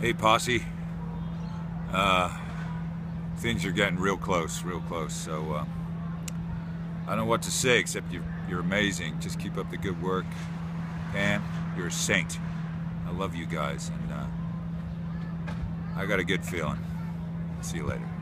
Hey, posse. Uh, things are getting real close, real close. So uh, I don't know what to say except you're, amazing. Just keep up the good work. Pam, you're a saint. I love you guys, and uh, I got a good feeling. See you later.